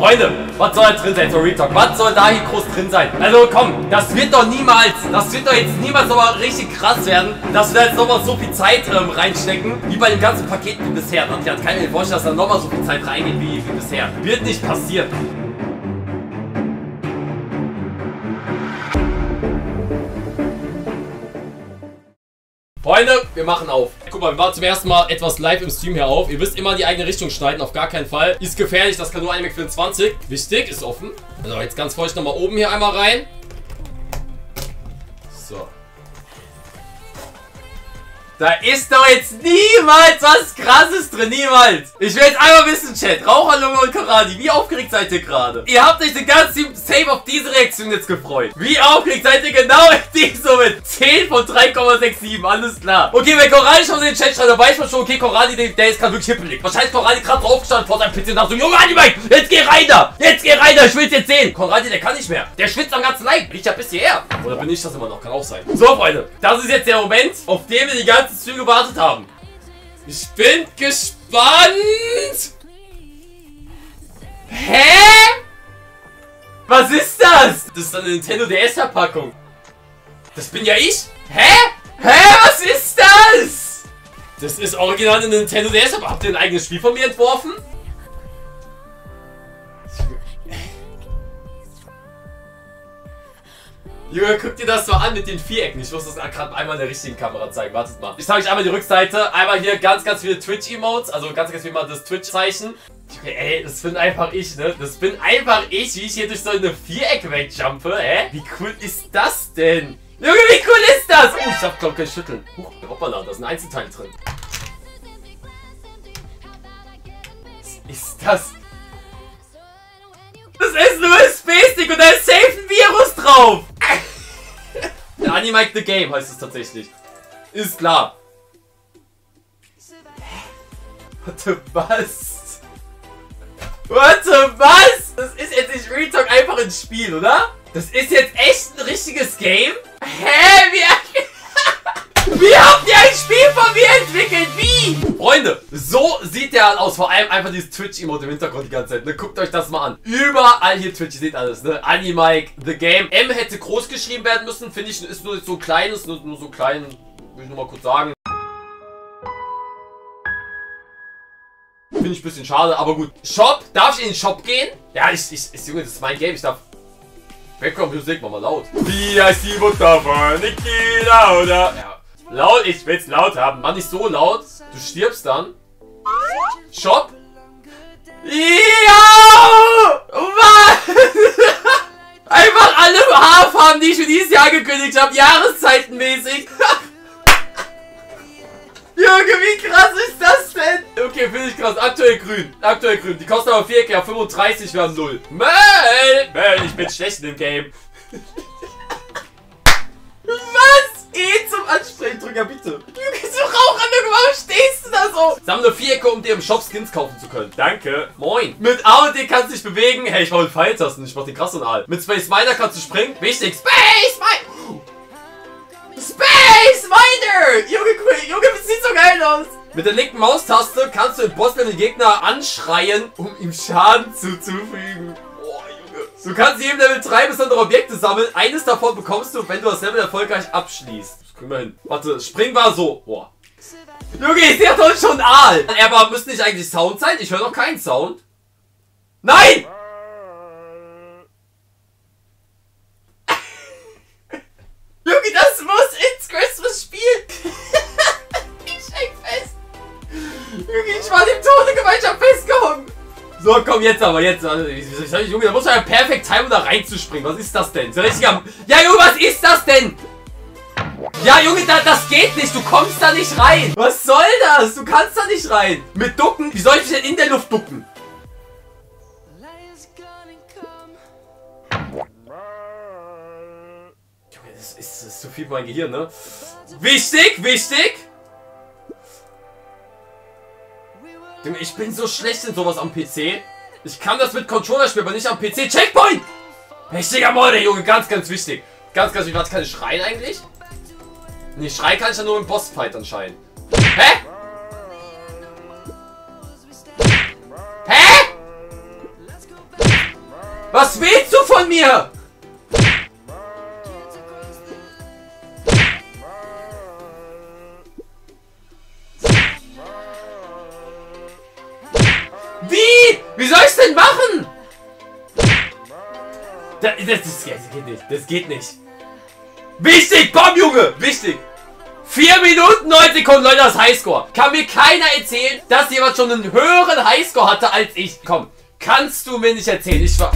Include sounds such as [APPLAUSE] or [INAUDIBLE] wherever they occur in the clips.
Freunde, was soll da drin sein, so Retalk? Was soll da hier groß drin sein? Also komm, das wird doch niemals, das wird doch jetzt niemals nochmal richtig krass werden, dass wir da jetzt nochmal so viel Zeit ähm, reinstecken, wie bei dem ganzen Paket wie bisher. Das kann ich mir vorstellen, dass da nochmal so viel Zeit reingeht wie, wie bisher. Wird nicht passieren. Freunde, wir machen auf. Guck mal, wir waren zum ersten Mal etwas live im Stream hier auf. Ihr wisst immer die eigene Richtung schneiden, auf gar keinen Fall. Ist gefährlich, das kann nur ein 24. Wichtig, ist offen. Also jetzt ganz feucht nochmal oben hier einmal rein. Da ist doch jetzt niemals was krasses drin, niemals. Ich will jetzt einmal wissen, Chat, Raucherlunge und Karadi, wie aufgeregt seid ihr gerade? Ihr habt euch den ganzen Save auf diese Reaktion jetzt gefreut. Wie aufgeregt seid ihr genau in diesem Moment? 10 von 3,67, alles klar. Okay, wenn Koradi schon in den Chat schreibt, dann weiß man schon, okay, Koradi, der, der ist gerade wirklich hippelig. Wahrscheinlich Koradi gerade draufgestanden vor seinem PC und dachte so, Junge, Anime, jetzt geh rein da, jetzt geh rein da, ich will's jetzt sehen. Koradi, der kann nicht mehr. Der schwitzt am ganzen Leib, riecht ja bis hierher. Oder bin ich das immer noch, kann auch sein. So, Freunde, das ist jetzt der Moment, auf den wir die ganze Stream gewartet haben. Ich bin gespannt. Hä? Was ist das? Das ist eine Nintendo DS-Verpackung. Das bin ja ich. Hä? Hä? Was ist das? Das ist original eine Nintendo DS. Habt ihr ein eigenes Spiel von mir entworfen? Junge, guck dir das mal an mit den Vierecken. Ich muss das gerade einmal in der richtigen Kamera zeigen. Wartet mal. Ich zeige euch einmal die Rückseite. Einmal hier ganz, ganz viele Twitch-Emotes. Also ganz, ganz viel mal das Twitch-Zeichen. Ey, das bin einfach ich, ne? Das bin einfach ich, wie ich hier durch so eine Viereck wegjumpe. Hä? Wie cool ist das denn? Junge, wie cool ist das? Oh, ich hab, glaub, kein Schütteln. Huch, hoppala, da ist ein Einzelteil drin. Was ist das? Das ist nur ein Space-Stick und da ist safe ein Virus drauf. Animike the Game heißt es tatsächlich. Ist klar. Warte, was? Warte, was? Das ist jetzt nicht Real Talk einfach ein Spiel, oder? Das ist jetzt echt ein richtiges Game? Hä? Wie... [LAUGHS] Wie habt ihr ein Spiel von mir entwickelt? Freunde, so sieht der halt aus. Vor allem einfach dieses Twitch-Emote im Hintergrund die ganze Zeit. Ne? Guckt euch das mal an. Überall hier Twitch, ihr seht alles. Ne? Animike, The Game. M hätte groß geschrieben werden müssen. Finde ich, ist nur so klein. Ist nur, nur so klein. Will ich nur mal kurz sagen. Finde ich ein bisschen schade, aber gut. Shop? Darf ich in den Shop gehen? Ja, ich, ich, ich Junge, das ist mein Game. Ich darf Background Musik, mach mal laut. Wie heißt die Mutter von Niki Lauda? Ja. Laut, ich will's laut haben. Mach nicht so laut. Du stirbst dann. Shop. Ja! Was? [LAUGHS] Einfach alle Haarfarben, die ich für dieses Jahr angekündigt habe, jahreszeitenmäßig. [LAUGHS] Junge, wie krass ist das denn? Okay, finde ich krass. Aktuell grün. Aktuell grün. Die kostet aber 4 k 35 wären 0. Mel! Mel, ich bin schlecht in dem Game. Zum Ansprechendrücker, bitte. Junge, so Rauchende, warum stehst du da so? Sammle Vierecke, um dir im Shop Skins kaufen zu können. Danke. Moin. Mit A und D kannst du dich bewegen. Hey, ich hau den Pfeiltasten. Ich mach den krassen Aal. Mit Space Miner kannst du springen. Wichtig. Space Miner. Space Miner. Junge, cool. Junge, das sieht so geil aus. Mit der linken Maustaste kannst du im Bosslevel den Gegner anschreien, um ihm Schaden zuzufügen. Du kannst jedem Level 3 besondere Objekte sammeln. Eines davon bekommst du, wenn du das Level erfolgreich abschließt. Das kriegen wir hin. Warte, spring war so. Boah. Junge, ich sehe doch schon Aal. Aber müsste nicht eigentlich Sound sein? Ich höre noch keinen Sound. Nein! [LAUGHS] Junge, das muss ins Christmas Spiel. [LAUGHS] ich steck fest. Junge, ich war dem Tode Gemeinschaft. So, komm, jetzt aber, jetzt. Also, Junge, da muss man ja perfekt timen, um da reinzuspringen. Was ist das denn? So am ja, Junge, was ist das denn? Ja, Junge, da, das geht nicht. Du kommst da nicht rein. Was soll das? Du kannst da nicht rein. Mit Ducken? Wie soll ich mich denn in der Luft ducken? Junge, das ist zu viel für mein Gehirn, ne? Wichtig, wichtig. Ich bin so schlecht in sowas am PC. Ich kann das mit Controller spielen, aber nicht am PC. Checkpoint! Mächtiger Morde, Junge. Ganz, ganz wichtig. Ganz, ganz wichtig. Was kann ich schreien eigentlich? Nee, Schrei kann ich ja nur im Bossfight anscheinend. Hä? Hä? Was willst du von mir? Das, geht nicht. Das geht nicht. Wichtig, komm Junge, wichtig. 4 Minuten 9 Sekunden, Leute, das Highscore. Kann mir keiner erzählen, dass jemand schon einen höheren Highscore hatte als ich. Komm, kannst du mir nicht erzählen. Ich war...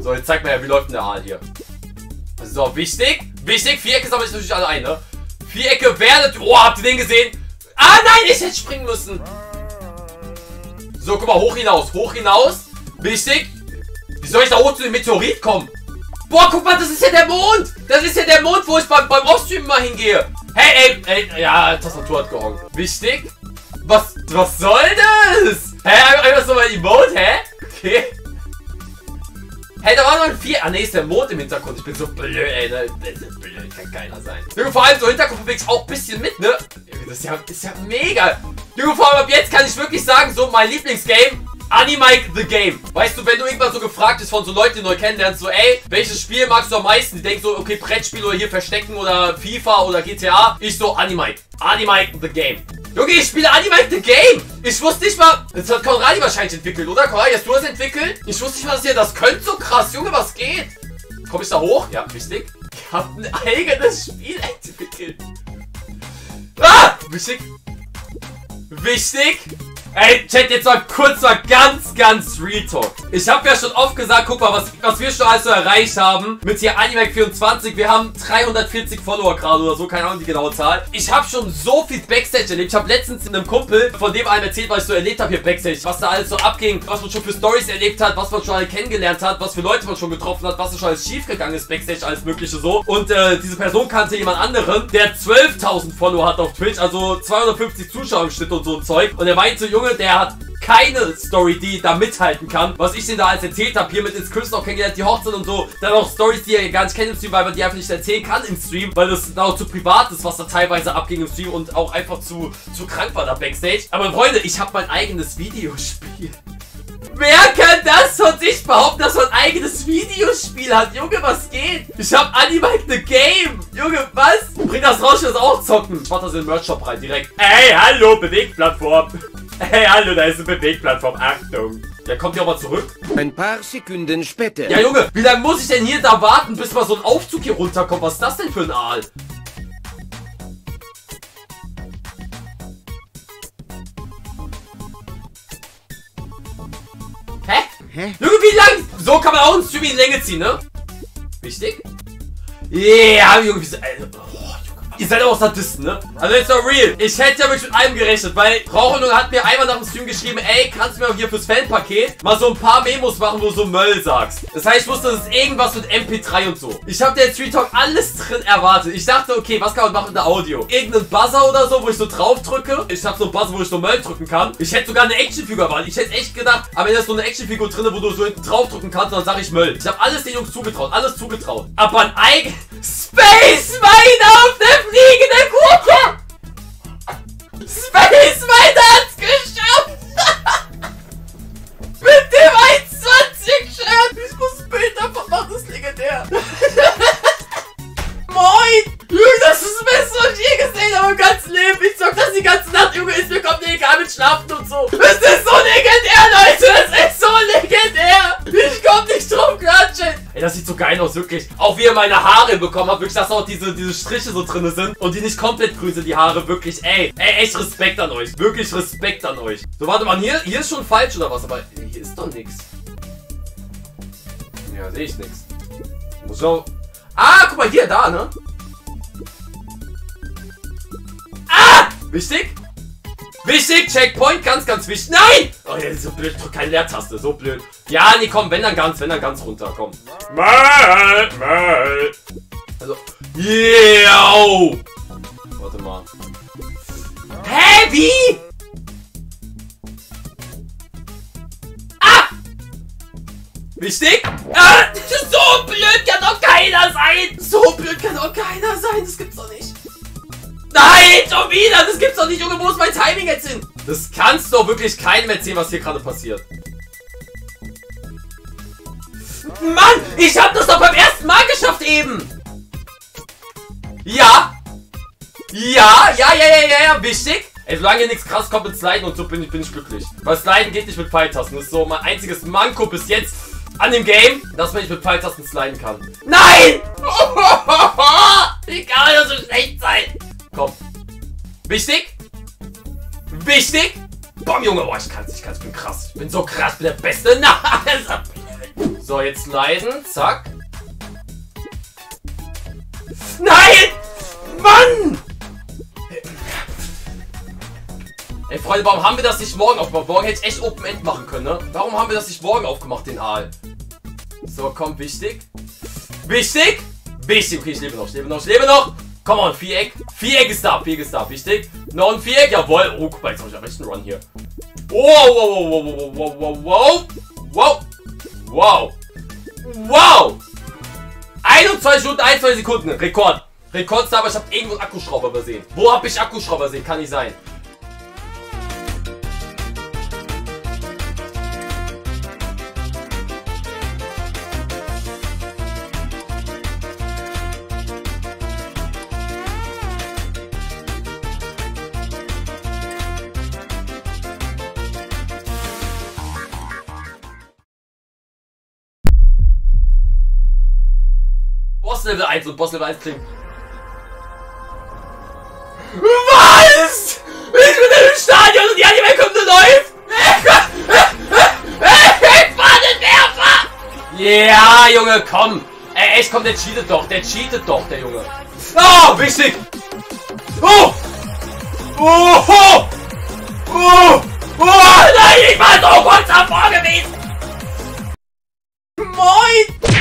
So, jetzt zeig mal, wie läuft denn der Aal hier? So, wichtig. Wichtig, Vierecke sammle ich natürlich alle ein, ne? Vierecke werdet... Oh, habt ihr den gesehen? Ah, nein, ich hätte springen müssen. So, guck mal, hoch hinaus. Hoch hinaus. Wichtig. Wie soll ich da hoch zu dem Meteorit kommen? Boah, guck mal, das ist ja der Mond. Das ist ja der Mond, wo ich beim, beim Offstream mal hingehe. Hey, ey, ey, ja, Tastatur hat gehongt. Wichtig. Was, was soll das? Hä, einfach so mal Emote, hä? Okay. Hey, da war noch ein vier. Ah, ne, ist der Mond im Hintergrund. Ich bin so blöd, ey. Ne? Das ist blöd, kann keiner sein. Junge, vor allem so Hintergrund bewegst auch ein bisschen mit, ne? Das ist ja, das ist ja mega. Junge, vor allem ab jetzt kann ich wirklich sagen, so mein Lieblingsgame. Animike the Game. Weißt du, wenn du irgendwann so gefragt bist von so Leuten, die neu kennenlernst, so, ey, welches Spiel magst du am meisten? Die denken so, okay, Brettspiel oder hier Verstecken oder FIFA oder GTA. Ich so, Animike. Animike the Game. Junge, ich spiele Animike the Game. Ich wusste nicht mal, das hat Konradi wahrscheinlich entwickelt, oder? Konradi, hast du das entwickelt? Ich wusste nicht mal, dass ihr das könnt so krass. Junge, was geht? Komm ich da hoch? Ja, wichtig. Ich hab ein eigenes Spiel [LAUGHS] entwickelt. Ah! Wichtig. Wichtig. Ey, Chat, jetzt mal kurz mal ganz, ganz Real Talk. Ich habe ja schon oft gesagt, guck mal, was, was wir schon alles so erreicht haben. Mit hier Animac24. Wir haben 340 Follower gerade oder so, keine Ahnung die genaue Zahl. Ich habe schon so viel Backstage erlebt. Ich habe letztens in einem Kumpel von dem einem erzählt, was ich so erlebt habe hier Backstage. Was da alles so abging, was man schon für Stories erlebt hat, was man schon alle kennengelernt hat, was für Leute man schon getroffen hat, was schon alles schiefgegangen ist Backstage, alles mögliche so. Und äh, diese Person kannte jemand anderen, der 12.000 Follower hat auf Twitch, also 250 Zuschauer im Schnitt und so ein Zeug. Und er meinte, Junge, der hat keine Story, die da mithalten kann. Was ich denn da alles erzählt habe, hier mit ins Künstler auch kennengelernt, die Hochzeit und so. Dann auch Stories, die er gar nicht kennt im Stream, weil man die einfach nicht erzählen kann im Stream, weil das auch zu privat ist, was da teilweise abging im Stream und auch einfach zu, zu krank war da Backstage. Aber Freunde, ich habe mein eigenes Videospiel. Wer kann das von sich behaupten, dass man ein eigenes Videospiel hat? Junge, was geht? Ich hab Animate the Game. Junge, was? Bring das raus, ich will auch zocken. Ich mach das in den Merch-Shop rein, direkt. Ey, hallo, Bewegplattform. Hey, hallo, da ist eine Bewegplattform. Achtung. Ja, kommt ihr auch mal zurück? Ein paar Sekunden später. Ja, Junge, wie lange muss ich denn hier da warten, bis mal so ein Aufzug hier runterkommt? Was ist das denn für ein Aal? Hä? Hä? Junge, wie lang? So kann man auch einen Stream in Länge ziehen, ne? Wichtig? Ja, Junge, wie so, Alter, oh, Junge. Ihr seid auch Sadisten, ne? Also jetzt mal real. Ich hätte ja wirklich mit allem gerechnet, weil Rauchung hat mir einmal nach dem Stream geschrieben, ey, kannst du mir hier fürs Fanpaket mal so ein paar Memos machen, wo du so Möll sagst. Das heißt, ich wusste, das ist irgendwas mit MP3 und so. Ich habe der Street Talk alles drin erwartet. Ich dachte, okay, was kann man machen mit der Audio? Irgendeinen Buzzer oder so, wo ich so drauf drücke. Ich habe so einen Buzzer, wo ich so Möll drücken kann. Ich hätte sogar eine Actionfigur erwartet. Ich hätte echt gedacht, aber da ist so eine Actionfigur drin, wo du so hinten drauf drücken kannst und dann sage ich Möll. Ich habe alles den Jungs zugetraut, alles zugetraut. Aber ein eigen [LAUGHS] Space Mine auf Бигдаков! Das sieht so geil aus, wirklich. Auch wie er meine Haare bekommen hat, wirklich, dass auch diese, diese Striche so drin sind und die nicht komplett grün sind, die Haare, wirklich, ey. Ey, echt Respekt an euch. Wirklich Respekt an euch. So, warte mal, hier, hier ist schon falsch oder was? Aber hier ist doch nichts. Ja, sehe ich nichts. Muss auch. Ah, guck mal hier, da, ne? Ah! Wichtig? Wichtig, Checkpoint, ganz, ganz wichtig. Nein! Oh, ja, so blöd, drück keine Leertaste, so blöd. Ja, nee, komm, wenn dann ganz, wenn dann ganz runter, komm. Mal, mal. Also, yeah! Warte mal. Hä, wie? Ah! Wichtig? Ah, so blöd kann doch keiner sein! So blöd kann doch keiner sein, das gibt's doch nicht. Nein, schon wieder! Das gibt's doch nicht, Junge, wo ist mein Timing jetzt hin? Das kannst doch wirklich keinem erzählen, was hier gerade passiert. Mann, ich hab das doch beim ersten Mal geschafft eben! Ja! Ja, ja, ja, ja, ja, ja, wichtig. Ey, solange hier nichts krass kommt mit Sliden und so bin ich, bin ich glücklich. Weil Sliden geht nicht mit Pfeiltasten. Das ist so mein einziges Manko bis jetzt an dem Game, dass man nicht mit Pfeiltasten sliden kann. Nein! [LAUGHS] Wie kann das so schlecht sein? Komm. Wichtig? Wichtig? Bom, Junge. Boah, ich kann's, ich kann's. Ich bin krass. Ich bin so krass. Ich bin der Beste. [LAUGHS] Na, so, jetzt sliden. Zack. Nein! Mann! Ey, Freunde, warum haben wir das nicht morgen aufgemacht? Morgen hätte ich echt Open End machen können, ne? Warum haben wir das nicht morgen aufgemacht, den Aal? So, komm, wichtig. Wichtig! Wichtig, okay, ich lebe noch, ich lebe noch, ich lebe noch! Komm on, Viereck. Viereck ist da, Viereck ist da, wichtig. Noch ein Viereck, jawohl. Oh, guck mal, jetzt habe ich einen rechten Run hier. Wow, wow, wow, wow, wow, wow, wow, wow. Wow. Wow. 21 Stunden, 21 Sekunden. Rekord. Rekordstar, aber ich habe irgendwo einen Akkuschrauber übersehen. Wo habe ich Akkuschrauber gesehen? Kann nicht sein. Boss Level 1 und Boss Level 1 klingen. Was? Ich bin im Stadion und die Anime kommt und läuft! Ich war den Werfer! Ja, yeah, Junge, komm! Ey, echt, komm, der cheatet doch, der cheatet doch, der Junge. Oh, wichtig! Oh! Oh! Oh! Oh! oh nein, ich war so kurz davor gewesen! Moin!